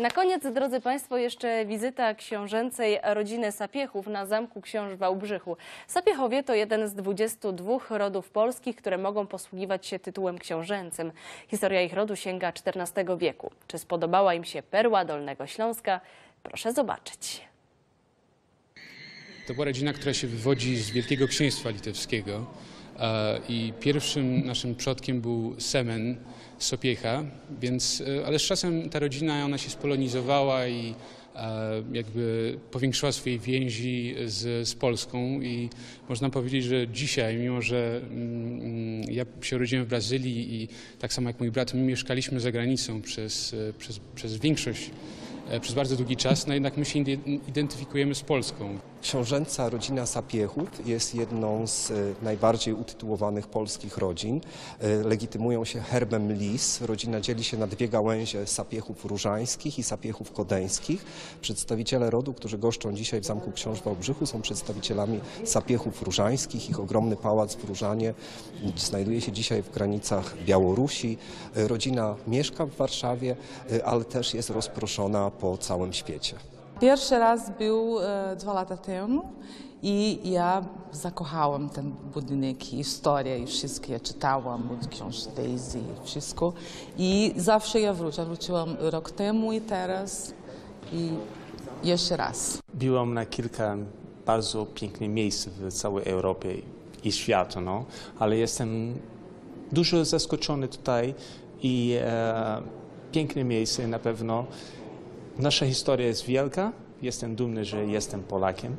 Na koniec, drodzy Państwo, jeszcze wizyta książęcej rodziny Sapiechów na Zamku Książ Wałbrzychu. Sapiechowie to jeden z 22 rodów polskich, które mogą posługiwać się tytułem książęcym. Historia ich rodu sięga XIV wieku. Czy spodobała im się perła Dolnego Śląska? Proszę zobaczyć. To była rodzina, która się wywodzi z Wielkiego Księstwa Litewskiego i pierwszym naszym przodkiem był Semen Sopiecha, więc, e, ale z czasem ta rodzina ona się spolonizowała i e, jakby powiększyła swoje więzi z, z Polską i można powiedzieć, że dzisiaj, mimo że mm, ja się urodziłem w Brazylii i tak samo jak mój brat, my mieszkaliśmy za granicą przez, e, przez, przez większość przez bardzo długi czas, no jednak my się ide- identyfikujemy z Polską. Książęca rodzina Sapiechów jest jedną z e, najbardziej utytułowanych polskich rodzin. E, Legitymują się herbem lis. Rodzina dzieli się na dwie gałęzie Sapiechów różańskich i Sapiechów kodeńskich. Przedstawiciele rodu, którzy goszczą dzisiaj w Zamku Książ w Wałbrzychu są przedstawicielami Sapiechów różańskich. Ich ogromny pałac w Różanie znajduje się dzisiaj w granicach Białorusi. E, Rodzina mieszka w Warszawie, ale też jest rozproszona po całym świecie. Pierwszy raz był e, dwa lata temu i ja zakochałam ten budynek i historię i wszystkie. Ja czytałam od książ Daisy i wszystko. I zawsze ja wrócę. Wróciłam rok temu i teraz i jeszcze raz. Byłam na kilka bardzo pięknych miejsc w całej Europie i świecie, no, ale jestem dużo zaskoczony tutaj i e, piękne miejsce na pewno. Nasza historia jest wielka, jestem dumny, że jestem Polakiem.